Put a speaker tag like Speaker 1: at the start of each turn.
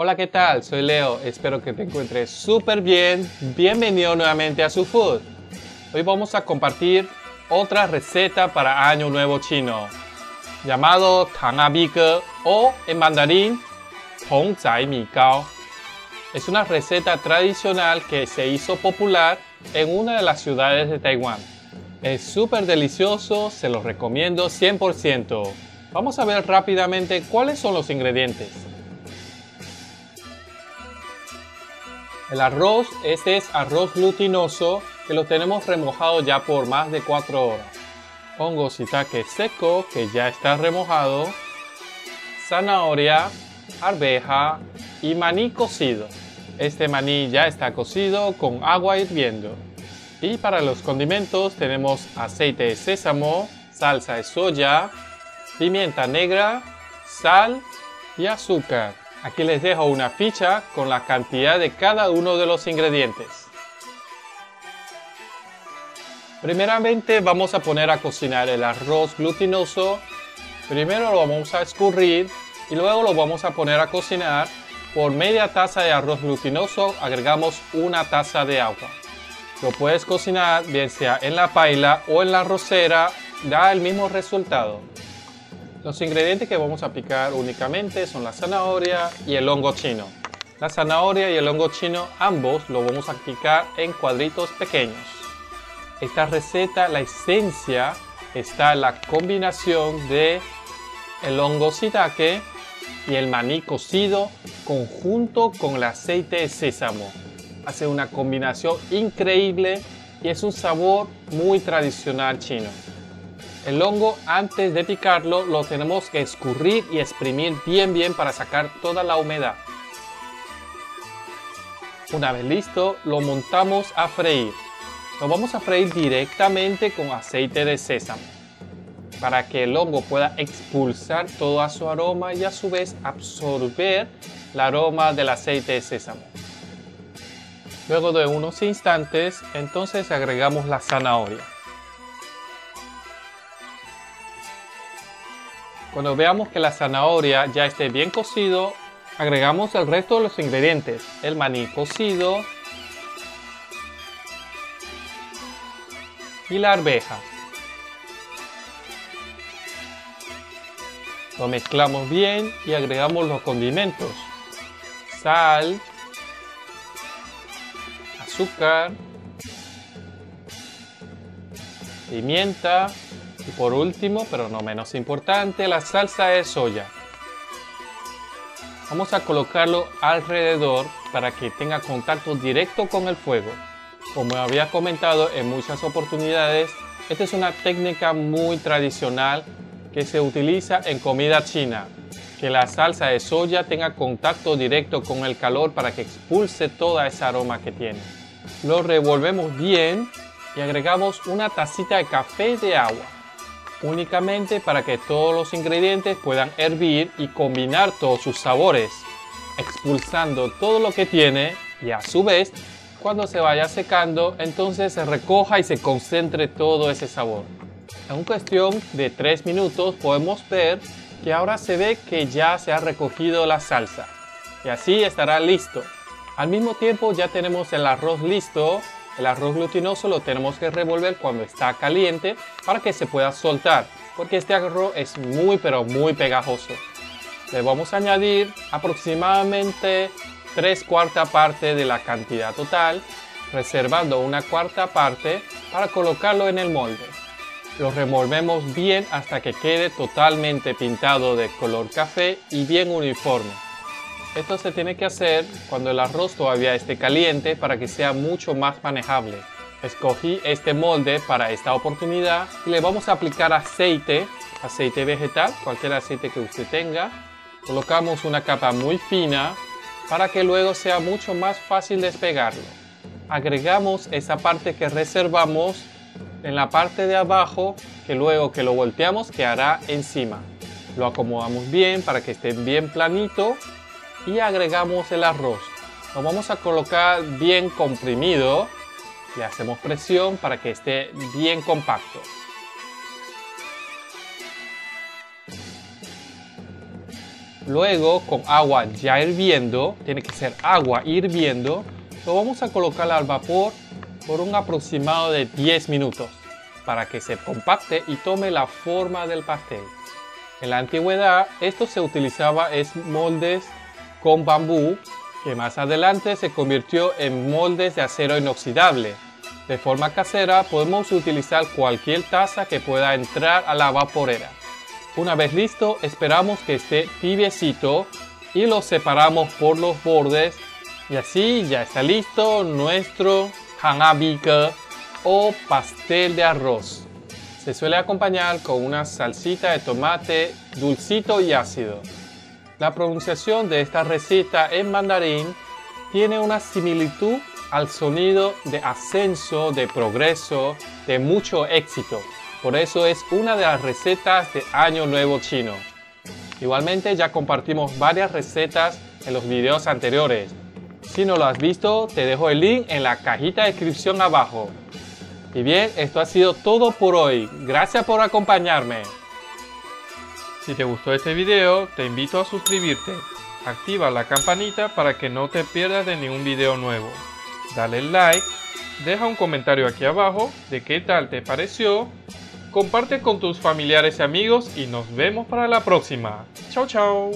Speaker 1: Hola, ¿qué tal? Soy Leo. Espero que te encuentres súper bien. Bienvenido nuevamente a Su Food. Hoy vamos a compartir otra receta para Año Nuevo Chino, llamado Tangabike o en mandarín Tong Zai Mi Gao. Es una receta tradicional que se hizo popular en una de las ciudades de Taiwán. Es súper delicioso, se lo recomiendo 100%. Vamos a ver rápidamente cuáles son los ingredientes. El arroz, este es arroz glutinoso que lo tenemos remojado ya por más de 4 horas. Hongo shiitake seco que ya está remojado. Zanahoria, arveja y maní cocido. Este maní ya está cocido con agua hirviendo. Y para los condimentos tenemos aceite de sésamo, salsa de soya, pimienta negra, sal y azúcar. Aquí les dejo una ficha con la cantidad de cada uno de los ingredientes. Primeramente vamos a poner a cocinar el arroz glutinoso. Primero lo vamos a escurrir y luego lo vamos a poner a cocinar. Por media taza de arroz glutinoso agregamos una taza de agua. Lo puedes cocinar bien sea en la paila o en la arrocera, da el mismo resultado. Los ingredientes que vamos a picar únicamente son la zanahoria y el hongo chino. La zanahoria y el hongo chino ambos lo vamos a picar en cuadritos pequeños. Esta receta, la esencia está en la combinación de el hongo shiitake y el maní cocido conjunto con el aceite de sésamo. Hace una combinación increíble y es un sabor muy tradicional chino. El hongo antes de picarlo lo tenemos que escurrir y exprimir bien bien para sacar toda la humedad. Una vez listo, lo montamos a freír. Lo vamos a freír directamente con aceite de sésamo para que el hongo pueda expulsar todo su aroma y a su vez absorber el aroma del aceite de sésamo. Luego de unos instantes, entonces agregamos la zanahoria. Cuando veamos que la zanahoria ya esté bien cocido, agregamos el resto de los ingredientes. El maní cocido y la arveja. Lo mezclamos bien y agregamos los condimentos. Sal, azúcar, pimienta y por último, pero no menos importante, la salsa de soya. Vamos a colocarlo alrededor para que tenga contacto directo con el fuego. Como había comentado en muchas oportunidades, esta es una técnica muy tradicional que se utiliza en comida china. Que la salsa de soya tenga contacto directo con el calor para que expulse toda esa aroma que tiene. Lo revolvemos bien y agregamos una tacita de café de agua únicamente para que todos los ingredientes puedan hervir y combinar todos sus sabores, expulsando todo lo que tiene y a su vez cuando se vaya secando entonces se recoja y se concentre todo ese sabor. En cuestión de 3 minutos podemos ver que ahora se ve que ya se ha recogido la salsa y así estará listo. Al mismo tiempo ya tenemos el arroz listo el arroz glutinoso lo tenemos que revolver cuando está caliente para que se pueda soltar, porque este arroz es muy pero muy pegajoso. Le vamos a añadir aproximadamente 3 cuarta parte de la cantidad total, reservando una cuarta parte para colocarlo en el molde. Lo revolvemos bien hasta que quede totalmente pintado de color café y bien uniforme. Esto se tiene que hacer cuando el arroz todavía esté caliente para que sea mucho más manejable. Escogí este molde para esta oportunidad y le vamos a aplicar aceite, aceite vegetal, cualquier aceite que usted tenga. Colocamos una capa muy fina para que luego sea mucho más fácil despegarlo. Agregamos esa parte que reservamos en la parte de abajo que luego que lo volteamos quedará encima. Lo acomodamos bien para que esté bien planito y agregamos el arroz. Lo vamos a colocar bien comprimido. Le hacemos presión para que esté bien compacto. Luego, con agua ya hirviendo, tiene que ser agua hirviendo, lo vamos a colocar al vapor por un aproximado de 10 minutos para que se compacte y tome la forma del pastel. En la antigüedad, esto se utilizaba en moldes con bambú, que más adelante se convirtió en moldes de acero inoxidable. De forma casera, podemos utilizar cualquier taza que pueda entrar a la vaporera. Una vez listo, esperamos que esté tibiecito y lo separamos por los bordes y así ya está listo nuestro hanabika o pastel de arroz. Se suele acompañar con una salsita de tomate dulcito y ácido. La pronunciación de esta receta en mandarín tiene una similitud al sonido de ascenso, de progreso, de mucho éxito. Por eso es una de las recetas de Año Nuevo Chino. Igualmente ya compartimos varias recetas en los videos anteriores. Si no lo has visto, te dejo el link en la cajita de descripción abajo. Y bien, esto ha sido todo por hoy. Gracias por acompañarme. Si te gustó este video, te invito a suscribirte. Activa la campanita para que no te pierdas de ningún video nuevo. Dale like, deja un comentario aquí abajo de qué tal te pareció comparte con tus familiares y amigos y nos vemos para la próxima. Chao, chao.